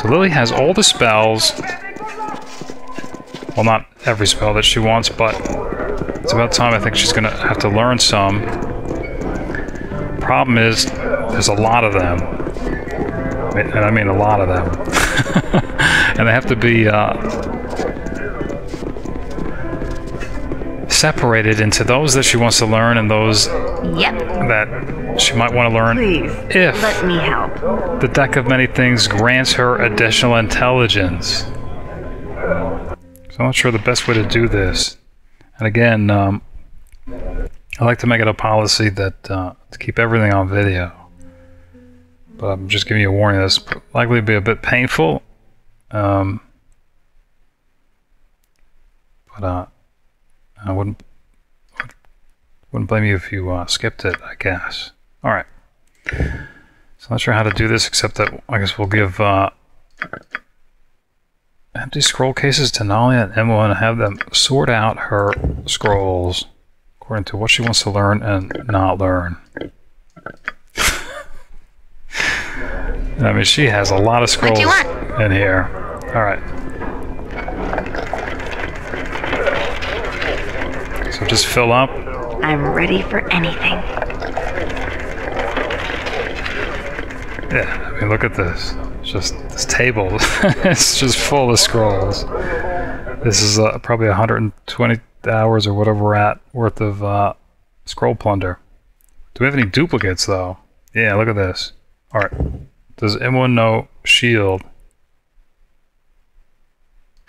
So Lilly has all the spells. Well, not every spell that she wants, but it's about time I think she's gonna have to learn some. Problem is, there's a lot of them. And I mean a lot of them. and they have to be uh, separated into those that she wants to learn and those Yep. that she might want to learn Please, if let me help. the deck of many things grants her additional intelligence. So I'm not sure the best way to do this. And again, um, I like to make it a policy that uh, to keep everything on video. But I'm just giving you a warning. This likely to be a bit painful. Um, but uh, I wouldn't wouldn't blame you if you uh, skipped it. I guess. All right. So I'm not sure how to do this, except that I guess we'll give uh, empty scroll cases to Nalia and Imoen and have them sort out her scrolls according to what she wants to learn and not learn. I mean, she has a lot of scrolls in here. All right. So just fill up. I'm ready for anything. Yeah, I mean, look at this. It's just this table. it's just full of scrolls. This is uh, probably 120 hours or whatever we're at worth of uh, scroll plunder. Do we have any duplicates though? Yeah, look at this. All right. Does Imoen know shield?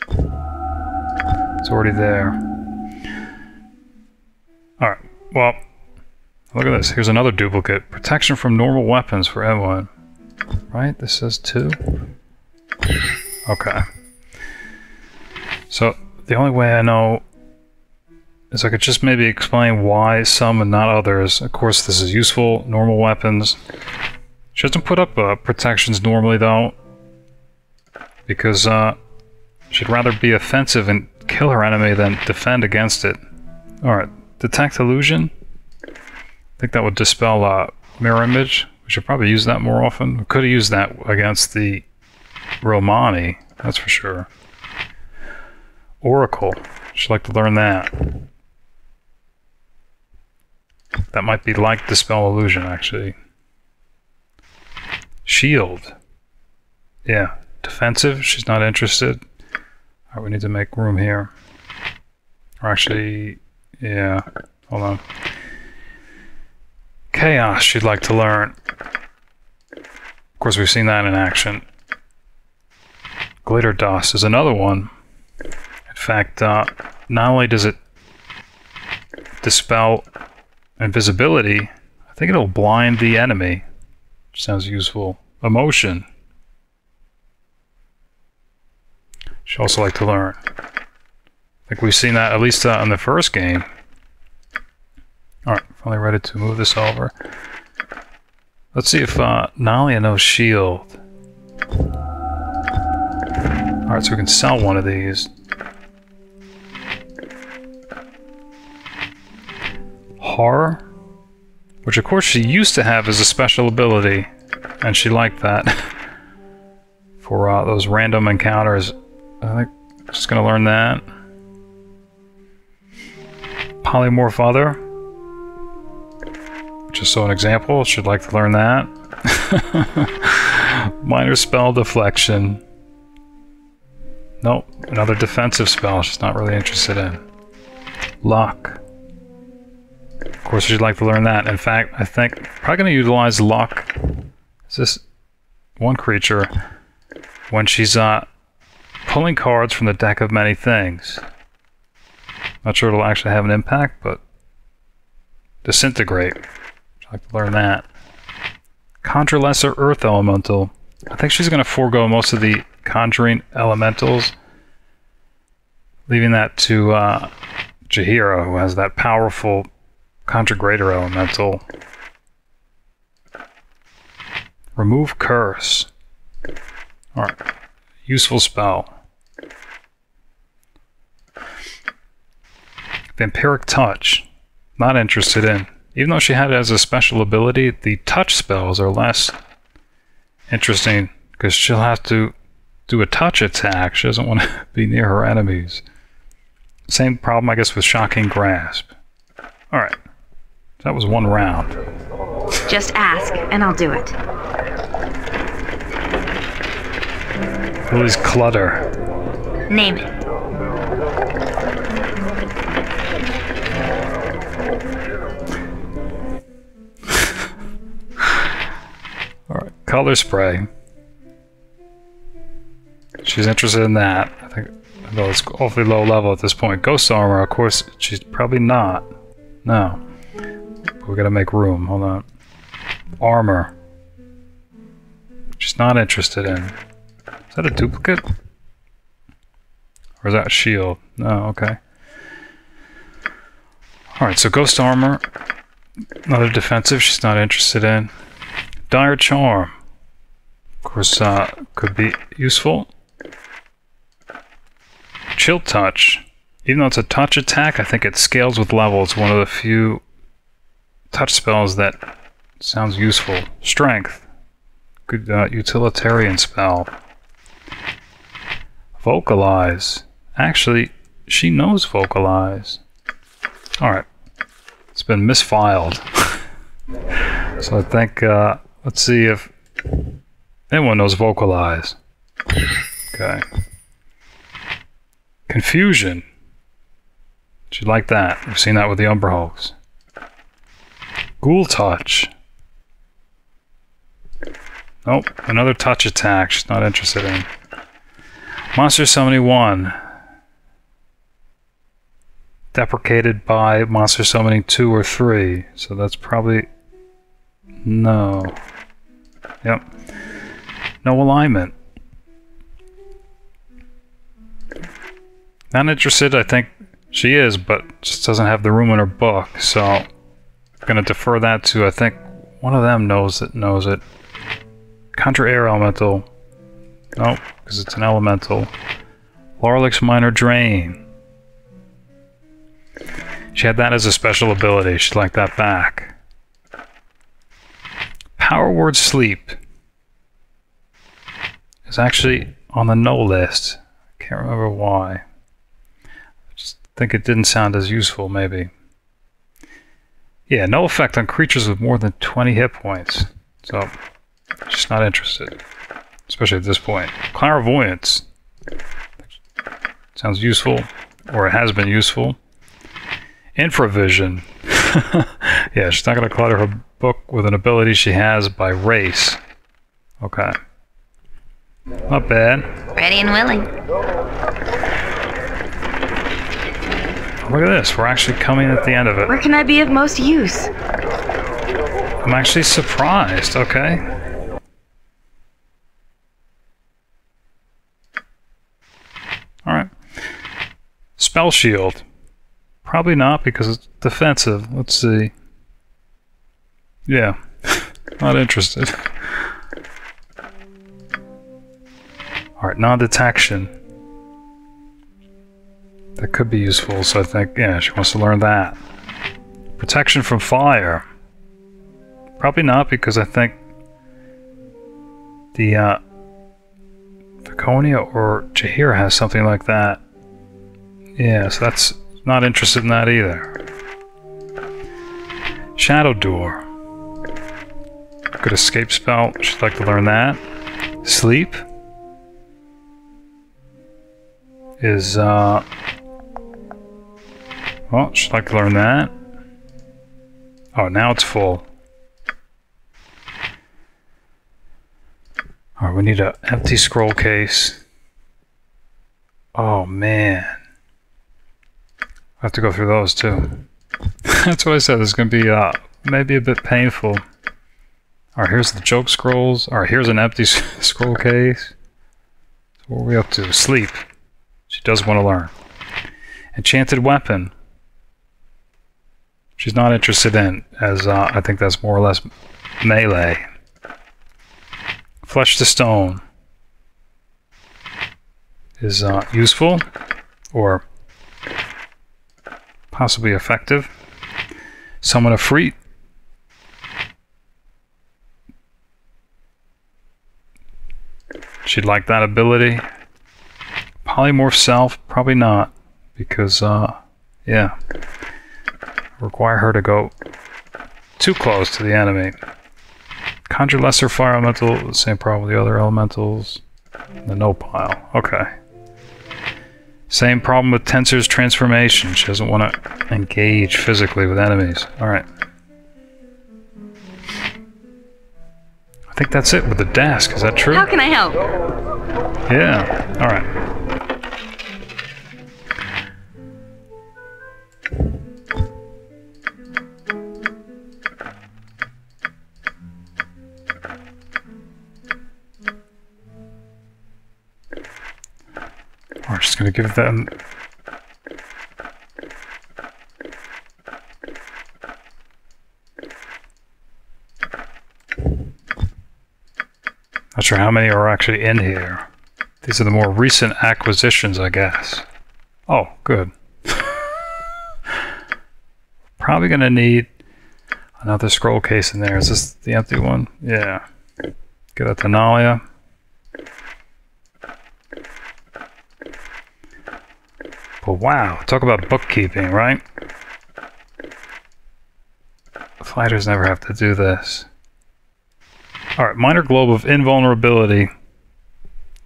It's already there. All right. Well, look at this. Here's another duplicate. Protection from normal weapons for everyone. Right? This says two. Okay. So the only way I know is I could just maybe explain why some and not others. Of course, this is useful. Normal weapons. She doesn't put up uh, protections normally though, because uh, she'd rather be offensive and kill her enemy than defend against it. All right. Detect illusion. I think that would dispel uh, mirror image. Should probably use that more often. Could have used that against the Romani, that's for sure. Oracle. Should like to learn that. That might be like dispel illusion, actually. Shield. Yeah. Defensive. She's not interested. All right, we need to make room here. Or actually, yeah. Hold on. Chaos she'd like to learn. Of course, we've seen that in action. Glitter Dust is another one. In fact, uh, not only does it dispel invisibility, I think it'll blind the enemy. Sounds useful. Emotion. She'd also like to learn. I think we've seen that at least uh, in the first game. Alright, finally ready to move this over. Let's see if uh, Nalia knows shield. Alright, so we can sell one of these. Horror? Which of course she used to have as a special ability, and she liked that. For uh, those random encounters. I think I'm just gonna learn that. Polymorph Other. Just so an example, should like to learn that. Minor spell deflection. Nope, another defensive spell she's not really interested in. Lock. Of course, she'd like to learn that. In fact, I think probably going to utilize lock. Is this one creature when she's uh, pulling cards from the deck of many things? Not sure it'll actually have an impact, but disintegrate. Like to learn that. Conjure Lesser Earth Elemental. I think she's going to forego most of the conjuring elementals, leaving that to uh, Jaheira, who has that powerful Conjure Greater Elemental. Remove Curse. Alright. Useful spell. Vampiric Touch. Not interested in. Even though she had it as a special ability, the touch spells are less interesting because she'll have to do a touch attack. She doesn't want to be near her enemies. Same problem, I guess, with Shocking Grasp. Alright. That was one round. Just ask, and I'll do it. Lilly's Clutter. Name it. Color spray. She's interested in that. I think, though it's awfully low level at this point. Ghost armor, of course, she's probably not. No. We gotta make room. Hold on. Armor. She's not interested in. Is that a duplicate? Or is that a shield? No, okay. Alright, so ghost armor. Another defensive she's not interested in. Dire Charm. Course, uh, could be useful. Chill Touch. Even though it's a touch attack, I think it scales with level. It's one of the few touch spells that sounds useful. Strength. Good uh, utilitarian spell. Vocalize. Actually, she knows Vocalize. Alright. It's been misfiled. so I think, uh, let's see if anyone knows Vocalize. Okay. Confusion. She'd like that. We've seen that with the Umber Hulks. Ghoul Touch. Nope, another touch attack she's not interested in. Monster Summoning 1. Deprecated by Monster Summoning 2 or 3. So that's probably... No. Yep. Know alignment. Not interested, I think she is, but just doesn't have the room in her book, so I'm gonna defer that to I think one of them knows it knows it. Conjure Air Elemental. Nope, because it's an elemental. Larloch's Minor Drain. She had that as a special ability. She'd like that back. Power Word Sleep is actually on the no list. I can't remember why. I just think it didn't sound as useful, maybe. Yeah, no effect on creatures with more than 20 hit points. So, just not interested. Especially at this point. Clairvoyance. Sounds useful, or it has been useful. Infravision. yeah, she's not going to clutter her book with an ability she has by race. Okay. Not bad. Ready and willing. Look at this. We're actually coming at the end of it. Where can I be of most use? I'm actually surprised. Okay. Alright. Spell Shield. Probably not because it's defensive. Let's see. Yeah. not interested. Alright, non-detection. That could be useful, so I think, yeah, she wants to learn that. Protection from fire. Probably not, because I think the uh, or Jaheira has something like that. Yeah, so that's not interested in that either. Shadow Door. Good escape spell. She'd like to learn that. Sleep is uh she'd like to learn that. Oh, now it's full. Alright, we need an empty scroll case. Oh man. I have to go through those too. That's what I said, it's gonna be uh maybe a bit painful. Alright, here's the joke scrolls. Alright, here's an empty scroll case. So what are we up to? Sleep. She does want to learn. Enchanted weapon. She's not interested in, as uh, I think that's more or less melee. Flesh to stone is uh, useful or possibly effective. Summon Efreet. She'd like that ability. Polymorph self, probably not. Because, uh, yeah. Require her to go too close to the enemy. Conjure lesser fire elemental, same problem with the other elementals. The no pile. Okay. Same problem with Tenser's transformation. She doesn't want to engage physically with enemies. Alright. I think that's it with the desk. Is that true? How can I help? Yeah. Alright. We're just gonna give them Not sure how many are actually in here. These are the more recent acquisitions, I guess. Oh, good. Probably gonna need another scroll case in there. Is this the empty one? Yeah. Get a Tenalia. But wow, talk about bookkeeping, right? Fighters never have to do this. Alright, minor globe of invulnerability.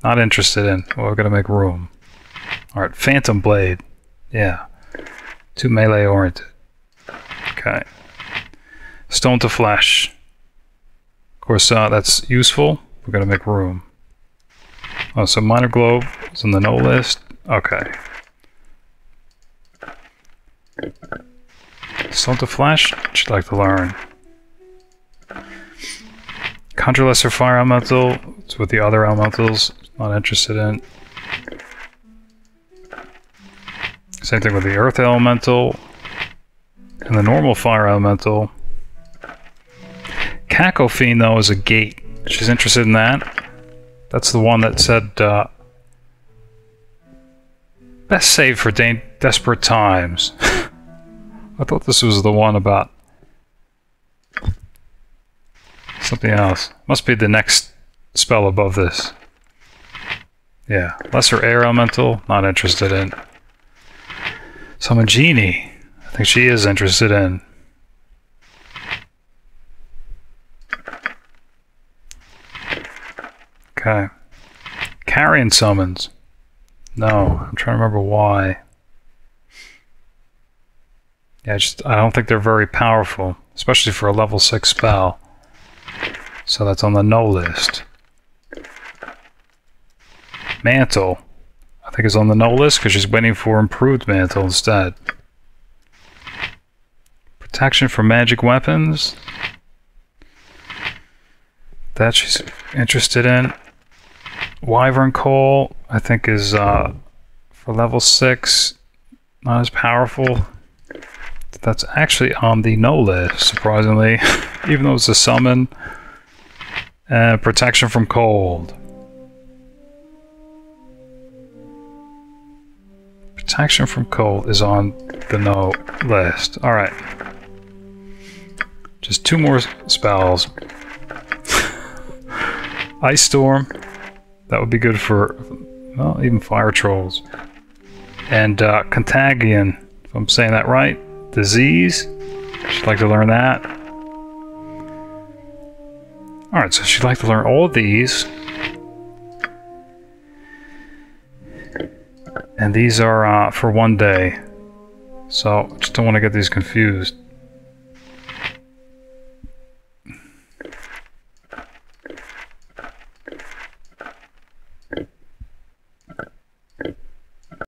Not interested in. Well, we're gonna make room. Alright, phantom blade. Yeah. Too melee oriented. Okay. Stone to flesh. Of course, uh, that's useful. We're gonna make room. Oh, so minor globe is on the no list. Okay. Stone to flesh. Should like to learn. Conjure Lesser Fire Elemental. It's with the other elementals. Not interested in. Same thing with the Earth Elemental. And the normal Fire Elemental. Cacofiend, though, is a gate. She's interested in that. That's the one that said, uh, Best save for desperate times. I thought this was the one about Something else. Must be the next spell above this. Yeah. Lesser Air Elemental, not interested in. Summon Genie. I think she is interested in. Okay. Carrion summons. No, I'm trying to remember why. Yeah, just I don't think they're very powerful, especially for a level 6 spell. So that's on the no list. Mantle. I think is on the no list because she's waiting for improved mantle instead. Protection from magic weapons. That she's interested in. Wyvern Call, I think is uh, for level 6. Not as powerful. That's actually on the no list, surprisingly. Even though it's a summon. Uh, protection from cold. Protection from cold is on the no list. Alright. Just two more spells. Ice Storm. That would be good for, well, even Fire Trolls. And uh, Contagion, if I'm saying that right. Disease. She'd like to learn that. Alright, so she'd like to learn all of these. And these are uh, for one day. So, just don't want to get these confused.